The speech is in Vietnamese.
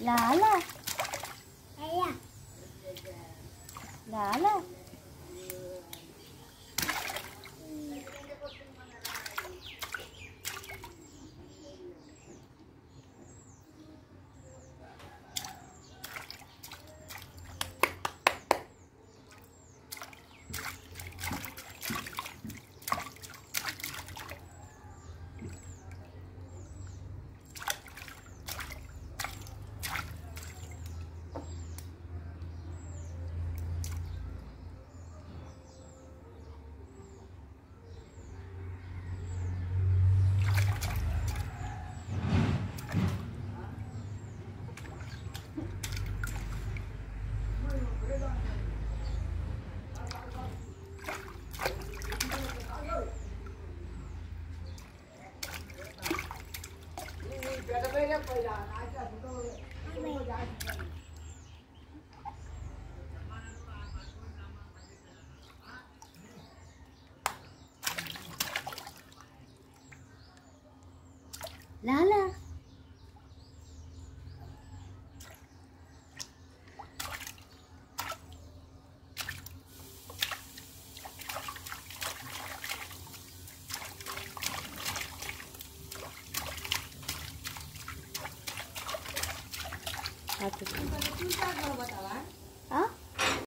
lá là lá là lá la 아주. 어?